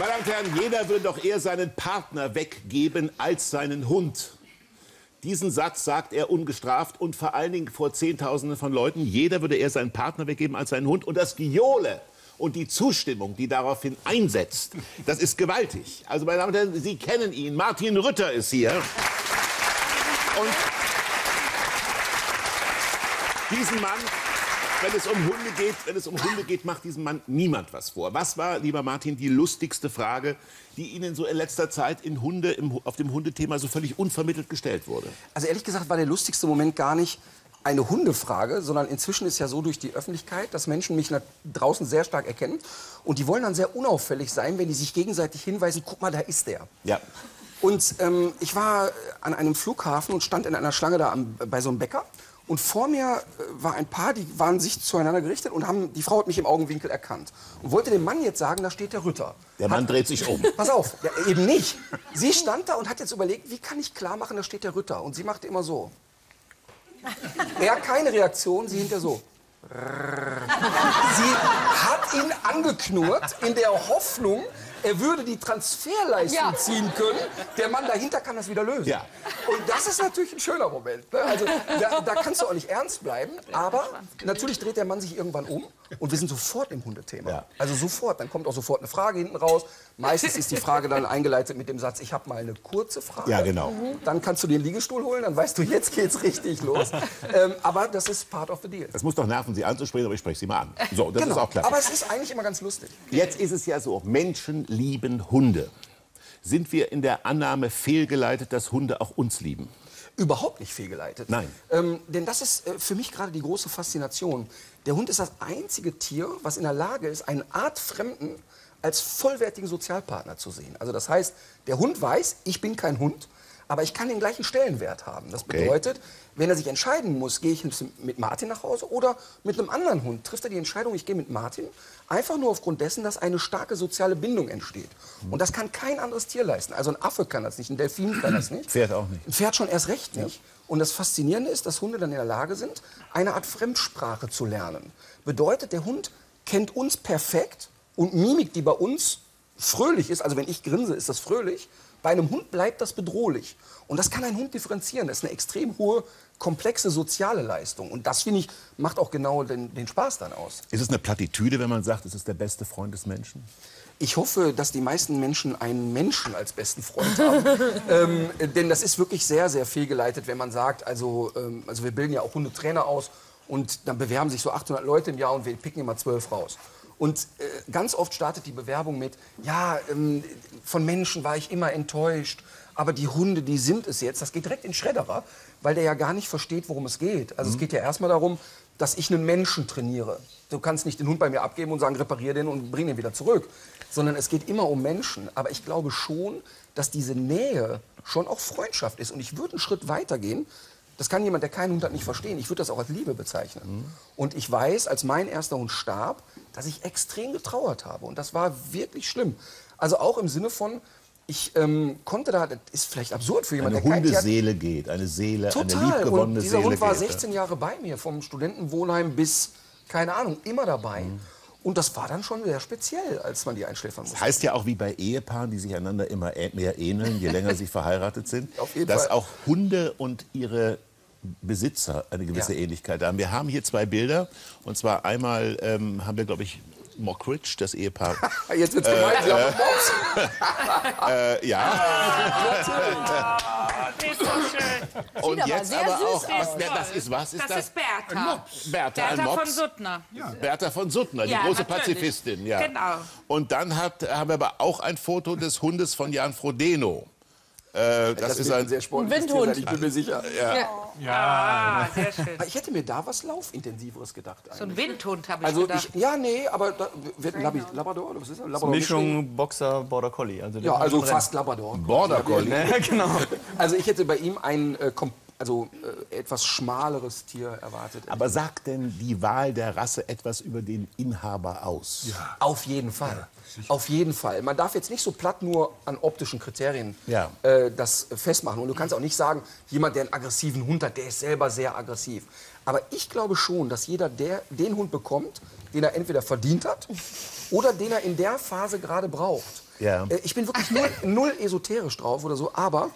Meine Damen und Herren, jeder würde doch eher seinen Partner weggeben als seinen Hund. Diesen Satz sagt er ungestraft und vor allen Dingen vor Zehntausenden von Leuten. Jeder würde eher seinen Partner weggeben als seinen Hund. Und das Giole und die Zustimmung, die daraufhin einsetzt, das ist gewaltig. Also, meine Damen und Herren, Sie kennen ihn. Martin Rütter ist hier. Und diesen Mann wenn es um Hunde geht, wenn es um Hunde geht, macht diesem Mann niemand was vor. Was war, lieber Martin, die lustigste Frage, die Ihnen so in letzter Zeit in Hunde, im, auf dem Hundethema so völlig unvermittelt gestellt wurde? Also ehrlich gesagt war der lustigste Moment gar nicht eine Hundefrage, sondern inzwischen ist ja so durch die Öffentlichkeit, dass Menschen mich draußen sehr stark erkennen und die wollen dann sehr unauffällig sein, wenn die sich gegenseitig hinweisen, guck mal, da ist der. Ja. Und ähm, ich war an einem Flughafen und stand in einer Schlange da am, bei so einem Bäcker und vor mir äh, war ein Paar, die waren sich zueinander gerichtet und haben, die Frau hat mich im Augenwinkel erkannt. Und wollte dem Mann jetzt sagen, da steht der Ritter. Der Mann hat, dreht sich um. Pass auf, ja, eben nicht. Sie stand da und hat jetzt überlegt, wie kann ich klar machen, da steht der Ritter. Und sie machte immer so. Er keine Reaktion, sie hinter so. Sie hat ihn angeknurrt in der Hoffnung, er würde die Transferleistung ja. ziehen können. Der Mann dahinter kann das wieder lösen. Ja. Und das ist natürlich ein schöner Moment. Ne? Also da, da, kannst du auch nicht ernst bleiben. Aber natürlich dreht der Mann sich irgendwann um und wir sind sofort im Hundethema. Ja. Also sofort. Dann kommt auch sofort eine Frage hinten raus. Meistens ist die Frage dann eingeleitet mit dem Satz, ich habe mal eine kurze Frage. Ja, genau. Dann kannst du den Liegestuhl holen, dann weißt du, jetzt geht's richtig los. ähm, aber das ist part of the deal. Das muss doch nerven, Sie anzusprechen, aber ich spreche Sie mal an. So, das genau. ist auch klar. Aber es ist eigentlich immer ganz lustig. Jetzt ist es ja so, Menschen lieben Hunde. Sind wir in der Annahme fehlgeleitet, dass Hunde auch uns lieben? Überhaupt nicht fehlgeleitet. Nein. Ähm, denn das ist äh, für mich gerade die große Faszination. Der Hund ist das einzige Tier, was in der Lage ist, einen artfremden als vollwertigen Sozialpartner zu sehen. Also das heißt, der Hund weiß, ich bin kein Hund, aber ich kann den gleichen Stellenwert haben. Das okay. bedeutet, wenn er sich entscheiden muss, gehe ich mit Martin nach Hause oder mit einem anderen Hund, trifft er die Entscheidung, ich gehe mit Martin, einfach nur aufgrund dessen, dass eine starke soziale Bindung entsteht. Und das kann kein anderes Tier leisten. Also ein Affe kann das nicht, ein Delfin kann das nicht. Ein Pferd auch nicht. Ein Pferd schon erst recht nicht. Ja. Und das Faszinierende ist, dass Hunde dann in der Lage sind, eine Art Fremdsprache zu lernen. Bedeutet, der Hund kennt uns perfekt und Mimik, die bei uns fröhlich ist, also wenn ich grinse, ist das fröhlich, bei einem Hund bleibt das bedrohlich. Und das kann ein Hund differenzieren. Das ist eine extrem hohe, komplexe soziale Leistung. Und das, finde ich, macht auch genau den, den Spaß dann aus. Ist es eine Plattitüde, wenn man sagt, es ist der beste Freund des Menschen? Ich hoffe, dass die meisten Menschen einen Menschen als besten Freund haben. ähm, denn das ist wirklich sehr, sehr fehlgeleitet, wenn man sagt, also, ähm, also wir bilden ja auch Hundetrainer aus und dann bewerben sich so 800 Leute im Jahr und wir picken immer zwölf raus. Und äh, ganz oft startet die Bewerbung mit, ja, ähm, von Menschen war ich immer enttäuscht, aber die Hunde, die sind es jetzt. Das geht direkt in Schredderer, weil der ja gar nicht versteht, worum es geht. Also mhm. es geht ja erstmal darum, dass ich einen Menschen trainiere. Du kannst nicht den Hund bei mir abgeben und sagen, reparier den und bring den wieder zurück. Sondern es geht immer um Menschen. Aber ich glaube schon, dass diese Nähe schon auch Freundschaft ist. Und ich würde einen Schritt weiter gehen. Das kann jemand, der keinen Hund hat, nicht verstehen. Ich würde das auch als Liebe bezeichnen. Mhm. Und ich weiß, als mein erster Hund starb, dass ich extrem getrauert habe. Und das war wirklich schlimm. Also auch im Sinne von, ich ähm, konnte da, das ist vielleicht absurd für jemanden, eine der Hundeseele geht, eine Seele, total. eine liebgewonnene und dieser Seele Hund war geht, 16 Jahre bei mir, vom Studentenwohnheim bis, keine Ahnung, immer dabei. Mhm. Und das war dann schon sehr speziell, als man die einschläfern musste. Das heißt ja auch wie bei Ehepaaren, die sich einander immer mehr ähneln, je länger sie verheiratet sind, dass Fall. auch Hunde und ihre Besitzer eine gewisse ja. Ähnlichkeit haben. Wir haben hier zwei Bilder. Und zwar einmal ähm, haben wir, glaube ich, Mockridge, das Ehepaar. Jetzt wird's gemein, äh, äh, äh, ja. Ist so schön. Und jetzt aber, auch, was, das ist was? Ist das, das ist Bertha. Bertha, Bertha von Suttner. Ja. Bertha von Suttner, die Ja, große natürlich. Pazifistin. Ja. Genau. Und dann hat, haben wir aber auch ein Foto des Hundes von Jan Frodeno. Äh, das, Das, ist ein ein sehr sportliches Ein Tier Windhund. ich bin mir sicher. Ah, sehr schön. Ich hätte mir da was Laufintensiveres gedacht. So ein eigentlich. Windhund habe ich Also gedacht. ich, ja, nee, aber da wird ein Labi, Labrador was ist das? Labrador Mischung Boxer, Border Collie. Also Ja, also fast Labrador. Border Collie. rennen. Ja, genau. Also ich hätte bei ihm einen äh, kom also äh, etwas schmaleres Tier erwartet. Aber sagt denn die Wahl der Rasse etwas über den Inhaber aus? Auf jeden Fall. Auf jeden Fall. Man darf jetzt nicht so platt nur an optischen Kriterien Ja. äh, das festmachen. Und du kannst auch nicht sagen, jemand, der einen aggressiven Hund hat, der ist selber sehr aggressiv. Aber ich glaube schon, dass jeder der, den Hund bekommt, den er entweder verdient hat oder den er in der Phase gerade braucht. Ja. Äh, ich bin wirklich null, null esoterisch drauf oder so, aber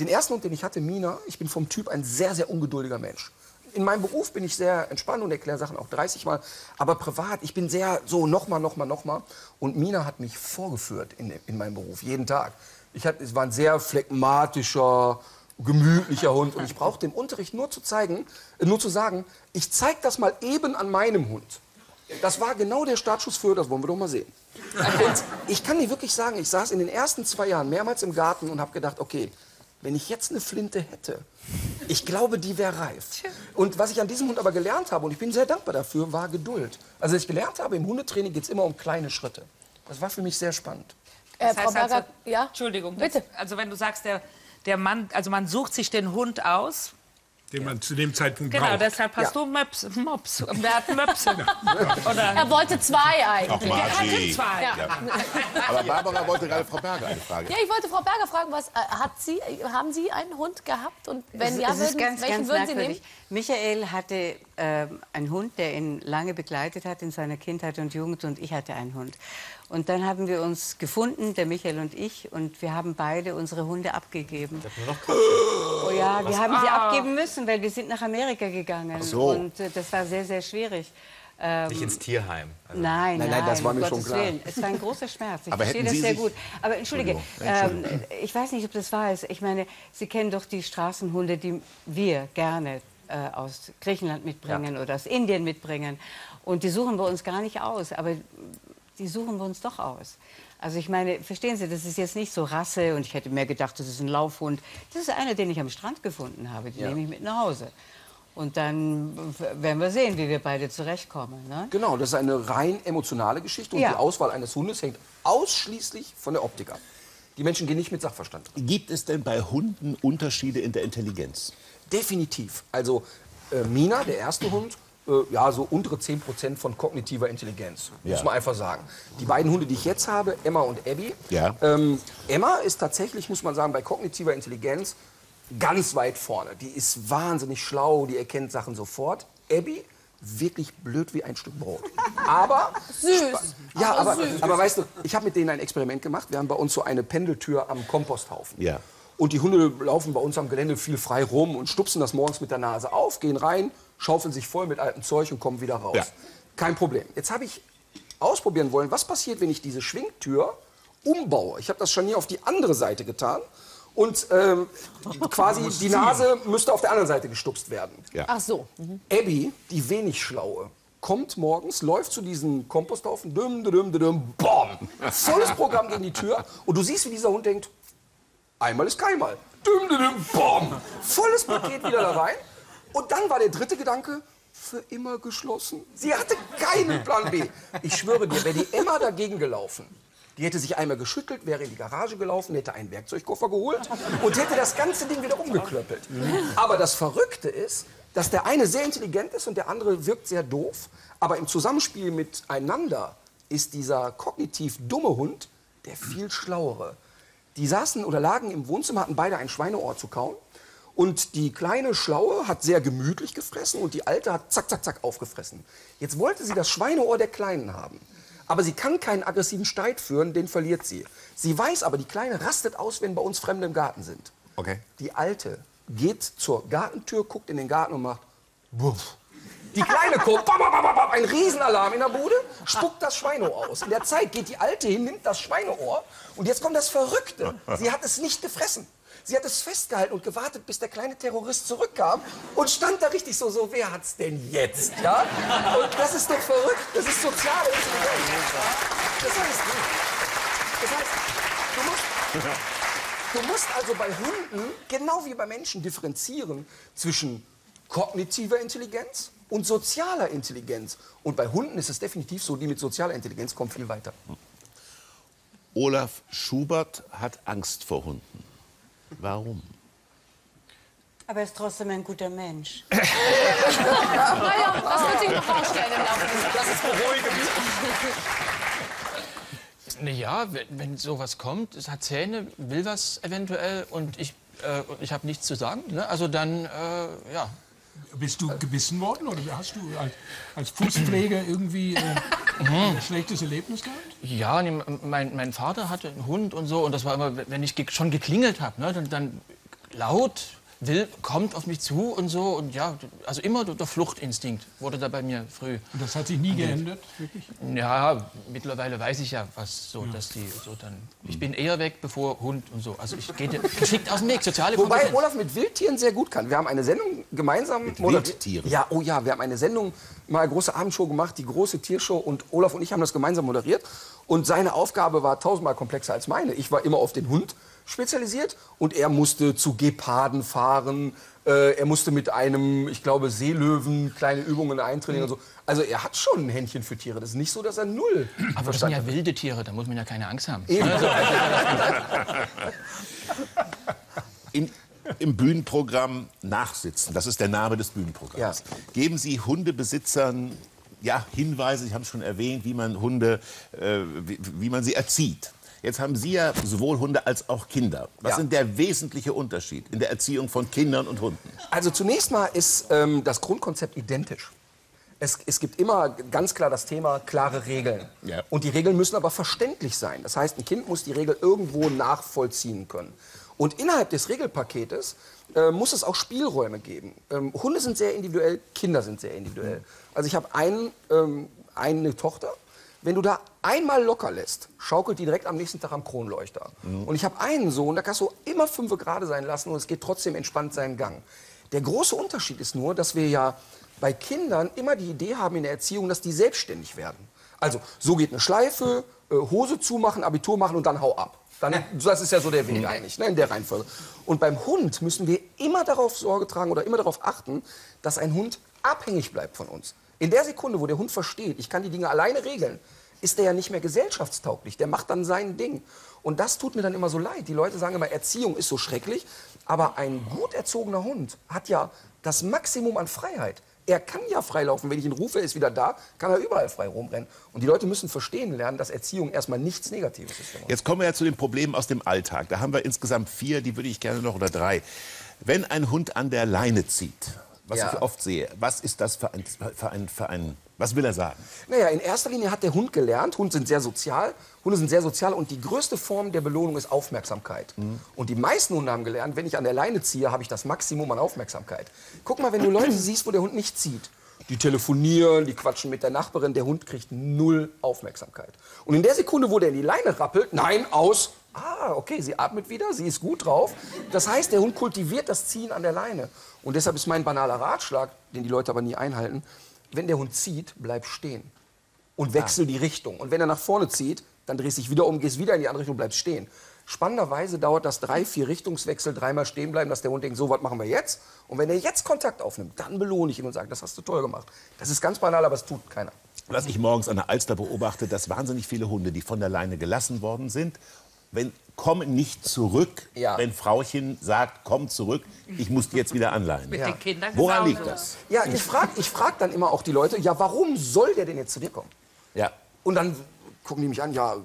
den ersten Hund, den ich hatte, Mina, ich bin vom Typ ein sehr, sehr ungeduldiger Mensch. In meinem Beruf bin ich sehr entspannt und erkläre Sachen auch 30 Mal. Aber privat, ich bin sehr so nochmal, nochmal, nochmal. Und Mina hat mich vorgeführt in, in meinem Beruf, jeden Tag. Ich hatte, es war ein sehr phlegmatischer, gemütlicher Hund. Und ich brauchte im Unterricht nur zu zeigen, äh, nur zu sagen, ich zeige das mal eben an meinem Hund. Das war genau der Startschuss für, das wollen wir doch mal sehen. Und ich kann dir wirklich sagen, ich saß in den ersten zwei Jahren mehrmals im Garten und habe gedacht, okay, wenn ich jetzt eine Flinte hätte, ich glaube, die wäre reif. Und was ich an diesem Hund aber gelernt habe, und ich bin sehr dankbar dafür, war Geduld. Also was ich gelernt habe, im Hundetraining geht es immer um kleine Schritte. Das war für mich sehr spannend. Äh, Das Frau heißt Berger, also, ja? Entschuldigung. Bitte. Das, also wenn du sagst, der, der Mann, also man sucht sich den Hund aus. Den man zu dem Zeitpunkt Genau, braucht. deshalb hast Ja. du Möps, Mops. Und wer hat Möpse? Oder Er wollte zwei eigentlich. Margie. zwei. Ja. Aber Barbara wollte gerade Frau Berger eine Frage. Ja, ich wollte Frau Berger fragen, was äh, hat Sie, haben Sie einen Hund gehabt und wenn Es- ja, es würden, ganz, welchen ganz würden Sie nehmen? merkwürdig. Michael hatte ähm, einen Hund, der ihn lange begleitet hat in seiner Kindheit und Jugend und ich hatte einen Hund. Und dann haben wir uns gefunden, der Michael und ich, und wir haben beide unsere Hunde abgegeben. Oh ja, wir haben sie abgeben müssen, weil wir sind nach Amerika gegangen. so. Und äh, das war sehr, sehr schwierig. Ähm, Nicht ins Tierheim. Also, Nein, Nein, nein, das war um mir schon Gottes klar. Willen. Es war ein großer Schmerz. Ich Aber verstehe das sehr gut. Aber entschuldige, ähm, ich weiß nicht, ob das wahr ist. Ich meine, Sie kennen doch die Straßenhunde, die wir gerne äh, aus Griechenland mitbringen oder aus Indien mitbringen. Und die suchen wir uns gar nicht aus, aber die suchen wir uns doch aus. Also ich meine, verstehen Sie, das ist jetzt nicht so Rasse und ich hätte mehr gedacht, das ist ein Laufhund. Das ist einer, den ich am Strand gefunden habe. Den Ja. nehme ich mit nach Hause. Und dann werden wir sehen, wie wir beide zurechtkommen. Ne? Genau, das ist eine rein emotionale Geschichte und Ja. die Auswahl eines Hundes hängt ausschließlich von der Optik ab. Die Menschen gehen nicht mit Sachverstand. Gibt es denn bei Hunden Unterschiede in der Intelligenz? Definitiv. Also äh, Mina, der erste Hund, äh, ja, so untere 10% von kognitiver Intelligenz. Ja. Muss man einfach sagen. Die beiden Hunde, die ich jetzt habe, Emma und Abby. Ja. Ähm, Emma ist tatsächlich, muss man sagen, bei kognitiver Intelligenz ganz weit vorne. Die ist wahnsinnig schlau, die erkennt Sachen sofort. Abby, wirklich blöd wie ein Stück Brot. Aber Süß. ja, Aber aber, süß. aber weißt du, ich habe mit denen ein Experiment gemacht. Wir haben bei uns so eine Pendeltür am Komposthaufen. Ja. Und die Hunde laufen bei uns am Gelände viel frei rum und stupsen das morgens mit der Nase auf, gehen rein, schaufeln sich voll mit altem Zeug und kommen wieder raus. Ja. Kein Problem. Jetzt habe ich ausprobieren wollen, was passiert, wenn ich diese Schwingtür umbaue. Ich habe das Scharnier auf die andere Seite getan und ähm, quasi die Nase müsste auf der anderen Seite gestupst werden. Ach so. Abby, die wenig schlaue, kommt morgens, läuft zu diesem Komposthaufen, düm, düm, düm, düm, bom, volles Programm gegen die Tür und du siehst, wie dieser Hund denkt, einmal ist keinmal, düm, düm, düm, bom, volles Paket wieder da rein und dann war der dritte Gedanke, für immer geschlossen. Sie hatte keinen Plan B. Ich schwöre dir, wäre die Emma dagegen gelaufen, die hätte sich einmal geschüttelt, wäre in die Garage gelaufen, hätte einen Werkzeugkoffer geholt und hätte das ganze Ding wieder umgeklöppelt. Aber das Verrückte ist, dass der eine sehr intelligent ist und der andere wirkt sehr doof. Aber im Zusammenspiel miteinander ist dieser kognitiv dumme Hund der viel schlauere. Die saßen oder lagen im Wohnzimmer, hatten beide ein Schweineohr zu kauen. Und die kleine Schlaue hat sehr gemütlich gefressen und die alte hat zack, zack, zack aufgefressen. Jetzt wollte sie das Schweineohr der Kleinen haben. Aber sie kann keinen aggressiven Streit führen, den verliert sie. Sie weiß aber, die Kleine rastet aus, wenn bei uns Fremde im Garten sind. Okay. Die Alte geht zur Gartentür, guckt in den Garten und macht Wuff. Die Kleine kommt, bam, bam, bam, bam, ein Riesenalarm in der Bude, spuckt das Schweineohr aus. In der Zeit geht die Alte hin, nimmt das Schweineohr und jetzt kommt das Verrückte. Sie hat es nicht gefressen. Sie hat es festgehalten und gewartet, bis der kleine Terrorist zurückkam und stand da richtig so, so, wer hat's denn jetzt? Ja? Und das ist doch verrückt. Das ist Intelligenz. Das heißt, das heißt, du musst, Du musst also bei Hunden, genau wie bei Menschen, differenzieren zwischen kognitiver Intelligenz und sozialer Intelligenz. Und bei Hunden ist es definitiv so, die mit sozialer Intelligenz kommen viel weiter. Olaf Schubert hat Angst vor Hunden. Warum? Aber er ist trotzdem ein guter Mensch. Naja, das wird sich noch rausstellen im Laufe des Das ist beruhigend. Naja, wenn, wenn sowas kommt, es hat Zähne, will was eventuell und ich, äh, ich habe nichts zu sagen, ne? also dann, äh, ja. Bist du gebissen worden oder hast du als, als Fußpfleger irgendwie äh, ein schlechtes Erlebnis gehabt? Ja, nee, mein, mein Vater hatte einen Hund und so und das war immer, wenn ich ge schon geklingelt habe, ne, dann, dann laut, will, kommt auf mich zu und so und ja, also immer der Fluchtinstinkt wurde da bei mir früh. Und das hat sich nie geändert, wirklich? Ja, mittlerweile weiß ich ja, was so, dass die so dann. Ich bin eher weg, bevor Hund und so. Also ich gehe geschickt aus dem Weg, soziale Wobei Kompetenz. Olaf mit Wildtieren sehr gut kann. Wir haben eine Sendung gemeinsam Mit moderiert. Wildtieren? Ja, oh ja, wir haben eine Sendung, mal eine große Abendshow gemacht, die große Tiershow und Olaf und ich haben das gemeinsam moderiert. Und seine Aufgabe war tausendmal komplexer als meine. Ich war immer auf den Hund spezialisiert und er musste zu Geparden fahren. Äh, er musste mit einem, ich glaube, Seelöwen kleine Übungen eintrainieren und so. Also er hat schon ein Händchen für Tiere. Das ist nicht so, dass er null Aber das sind ja hat. wilde Tiere, da muss man ja keine Angst haben. Eben. In, Im Bühnenprogramm Nachsitzen, das ist der Name des Bühnenprogramms, Ja. geben Sie Hundebesitzern ja, Hinweise, ich habe es schon erwähnt, wie man Hunde, äh, wie, wie man sie erzieht. Jetzt haben Sie ja sowohl Hunde als auch Kinder. Was Ja. ist der wesentliche Unterschied in der Erziehung von Kindern und Hunden? Also zunächst mal ist ähm, das Grundkonzept identisch. Es, es gibt immer ganz klar das Thema klare Regeln. Ja. Und die Regeln müssen aber verständlich sein. Das heißt, ein Kind muss die Regel irgendwo nachvollziehen können. Und innerhalb des Regelpaketes äh, muss es auch Spielräume geben. Ähm, Hunde sind sehr individuell, Kinder sind sehr individuell. Also ich habe einen, ähm, eine Tochter. Wenn du da einmal locker lässt, schaukelt die direkt am nächsten Tag am Kronleuchter. Und ich habe einen Sohn, da kannst du immer fünf gerade sein lassen und es geht trotzdem entspannt seinen Gang. Der große Unterschied ist nur, dass wir ja bei Kindern immer die Idee haben in der Erziehung, dass die selbstständig werden. Also, so geht eine Schleife, äh, Hose zumachen, Abitur machen und dann hau ab. Dann, das ist ja so der Weg eigentlich, ne, in der Reihenfolge. Und beim Hund müssen wir immer darauf Sorge tragen oder immer darauf achten, dass ein Hund abhängig bleibt von uns. In der Sekunde, wo der Hund versteht, ich kann die Dinge alleine regeln, ist der ja nicht mehr gesellschaftstauglich. Der macht dann sein Ding. Und das tut mir dann immer so leid. Die Leute sagen immer, Erziehung ist so schrecklich. Aber ein gut erzogener Hund hat ja das Maximum an Freiheit. Er kann ja freilaufen. Wenn ich ihn rufe, er ist wieder da, kann er überall frei rumrennen. Und die Leute müssen verstehen lernen, dass Erziehung erstmal nichts Negatives ist. Jetzt kommen wir ja zu den Problemen aus dem Alltag. Da haben wir insgesamt vier, die würde ich gerne noch, oder drei. Wenn ein Hund an der Leine zieht, was Ja. ich oft sehe, was ist das für ein, für ein, für ein was will er sagen? Naja, in erster Linie hat der Hund gelernt. Hunde sind sehr sozial. Hunde sind sehr sozial und die größte Form der Belohnung ist Aufmerksamkeit. Und die meisten Hunde haben gelernt, wenn ich an der Leine ziehe, habe ich das Maximum an Aufmerksamkeit. Guck mal, wenn du Leute siehst, wo der Hund nicht zieht. Die telefonieren, die quatschen mit der Nachbarin, der Hund kriegt null Aufmerksamkeit. Und in der Sekunde, wo der in die Leine rappelt, nein, aus, ah, okay, sie atmet wieder, sie ist gut drauf. Das heißt, der Hund kultiviert das Ziehen an der Leine. Und deshalb ist mein banaler Ratschlag, den die Leute aber nie einhalten, wenn der Hund zieht, bleib stehen und wechsel die Richtung. Und wenn er nach vorne zieht, dann drehst dich wieder um, gehst wieder in die andere Richtung, bleibst stehen. Spannenderweise dauert das drei, vier Richtungswechsel, dreimal stehen bleiben, dass der Hund denkt, so, was machen wir jetzt? Und wenn er jetzt Kontakt aufnimmt, dann belohne ich ihn und sage, das hast du toll gemacht. Das ist ganz banal, aber es tut keiner. Was ich morgens an der Alster beobachte, dass wahnsinnig viele Hunde, die von der Leine gelassen worden sind, wenn, kommen nicht zurück, Ja. wenn Frauchen sagt, komm zurück, ich muss die jetzt wieder anleihen. Mit den Kindern Woran liegt das? Ja, ich frage ich frag dann immer auch die Leute, ja, warum soll der denn jetzt zu dir kommen? Ja. Und dann gucken die mich an, ja,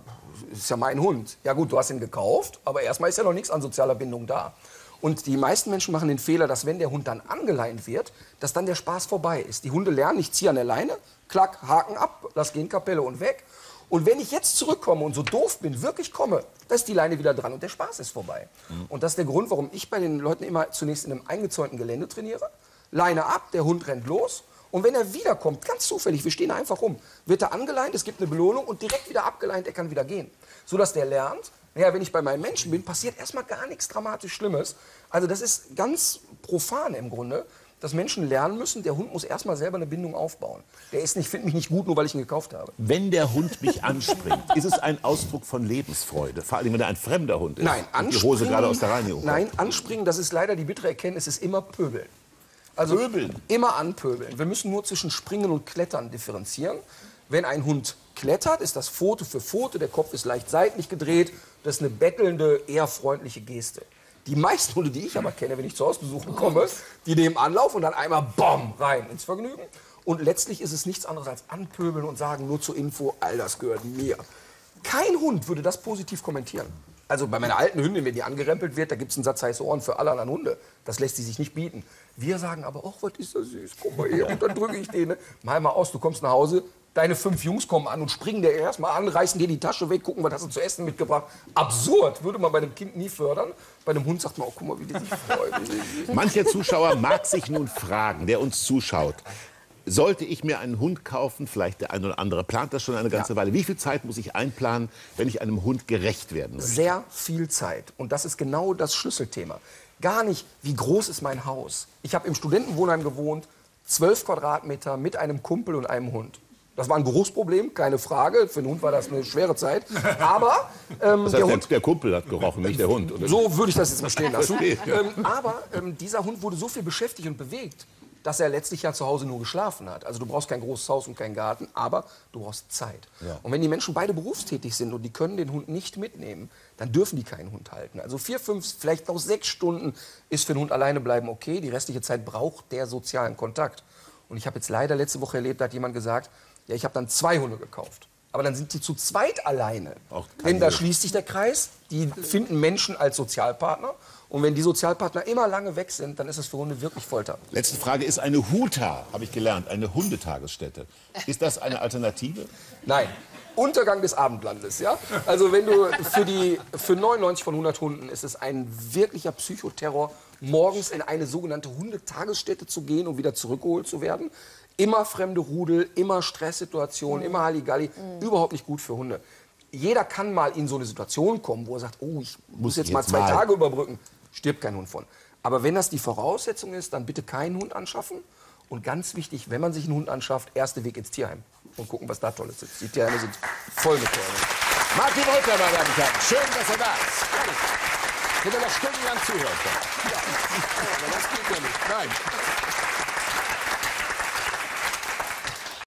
ist ja mein Hund. Ja gut, du hast ihn gekauft, aber erstmal ist ja noch nichts an sozialer Bindung da. Und die meisten Menschen machen den Fehler, dass wenn der Hund dann angeleint wird, dass dann der Spaß vorbei ist. Die Hunde lernen, ich ziehe an der Leine, klack, Haken ab, lass gehen, Kapelle und weg. Und wenn ich jetzt zurückkomme und so doof bin, wirklich komme, dann ist die Leine wieder dran und der Spaß ist vorbei. Und das ist der Grund, warum ich bei den Leuten immer zunächst in einem eingezäunten Gelände trainiere. Leine ab, der Hund rennt los. Und wenn er wiederkommt, ganz zufällig, wir stehen einfach rum, wird er angeleint, es gibt eine Belohnung und direkt wieder abgeleint, er kann wieder gehen. Sodass der lernt, naja, wenn ich bei meinen Menschen bin, passiert erstmal gar nichts dramatisch Schlimmes. Also das ist ganz profan im Grunde, dass Menschen lernen müssen, der Hund muss erstmal selber eine Bindung aufbauen. Der ist nicht, findet mich nicht gut, nur weil ich ihn gekauft habe. Wenn der Hund mich anspringt, ist es ein Ausdruck von Lebensfreude. Vor allem, wenn er ein fremder Hund ist. Nein, und die Hose gerade aus der Reinigung. Nein, anspringen, das ist leider die bittere Erkenntnis, ist immer Pöbeln. Also Pöbeln? Immer anpöbeln. Wir müssen nur zwischen Springen und Klettern differenzieren. Wenn ein Hund klettert, ist das Pfote für Pfote, der Kopf ist leicht seitlich gedreht. Das ist eine bettelnde, eher freundliche Geste. Die meisten Hunde, die ich aber kenne, wenn ich zu Hausbesuch komme, die nehmen Anlauf und dann einmal BOM rein ins Vergnügen. Und letztlich ist es nichts anderes als anpöbeln und sagen nur zur Info, all das gehört mir. Kein Hund würde das positiv kommentieren. Also bei meiner alten Hündin, wenn die angerempelt wird, da gibt es einen Satz heiße Ohren für alle anderen Hunde. Das lässt sie sich nicht bieten. Wir sagen aber, ach, was ist das süß, guck mal her. Und dann drücke ich den. ne? Mal mal aus, du kommst nach Hause, deine fünf Jungs kommen an und springen dir erstmal an, reißen dir die Tasche weg, gucken, was hast du zu essen mitgebracht. Absurd, würde man bei einem Kind nie fördern. Bei einem Hund sagt man, oh, guck mal, wie der sich freut. Mancher Zuschauer mag sich nun fragen, der uns zuschaut. Sollte ich mir einen Hund kaufen, vielleicht der eine oder andere plant das schon eine ganze Weile. Wie viel Zeit muss ich einplanen, wenn ich einem Hund gerecht werden möchte? sehr viel Zeit. Und das ist genau das Schlüsselthema. Gar nicht, wie groß ist mein Haus. Ich habe im Studentenwohnheim gewohnt, 12 Quadratmeter mit einem Kumpel und einem Hund. Das war ein Geruchsproblem, keine Frage. Für einen Hund war das eine schwere Zeit. Aber ähm, Das der heißt, Hund der, der Kumpel hat gerochen, nicht der Hund. Oder? so würde ich das jetzt mal stehen lassen. Ja. ähm, aber ähm, dieser Hund wurde so viel beschäftigt und bewegt, dass er letztlich ja zu Hause nur geschlafen hat. Also du brauchst kein großes Haus und keinen Garten, aber du brauchst Zeit. Und wenn die Menschen beide berufstätig sind und die können den Hund nicht mitnehmen, dann dürfen die keinen Hund halten. Also vier, fünf, vielleicht auch sechs Stunden ist für den Hund alleine bleiben okay. Die restliche Zeit braucht der sozialen Kontakt. Und ich habe jetzt leider letzte Woche erlebt, da hat jemand gesagt, ja, ich habe dann zwei Hunde gekauft. Aber dann sind die zu zweit alleine. Denn da schließt sich der Kreis. Die finden Menschen als Sozialpartner. Und wenn die Sozialpartner immer lange weg sind, dann ist es für Hunde wirklich Folter. Letzte Frage, ist eine Huta, habe ich gelernt, eine Hundetagesstätte. Ist das eine Alternative? Nein. Untergang des Abendlandes, ja? Also wenn du für die für 99 von 100 Hunden ist es ein wirklicher Psychoterror, morgens in eine sogenannte Hundetagesstätte zu gehen und wieder zurückgeholt zu werden. Immer fremde Rudel, immer Stresssituationen, immer Halligalli, überhaupt nicht gut für Hunde. Jeder kann mal in so eine Situation kommen, wo er sagt, oh, ich muss jetzt mal jetzt zwei mal. Tage überbrücken. Stirbt kein Hund von. Aber wenn das die Voraussetzung ist, dann bitte keinen Hund anschaffen. Und ganz wichtig, wenn man sich einen Hund anschafft, erster Weg ins Tierheim und gucken, was da Tolles ist. Die Tierheime sind voll mit Tollen. Martin Reuter, meine Damen und Herren, schön, dass er da ist. Wenn er noch stundenlang zuhört. Das geht ja nicht. Nein.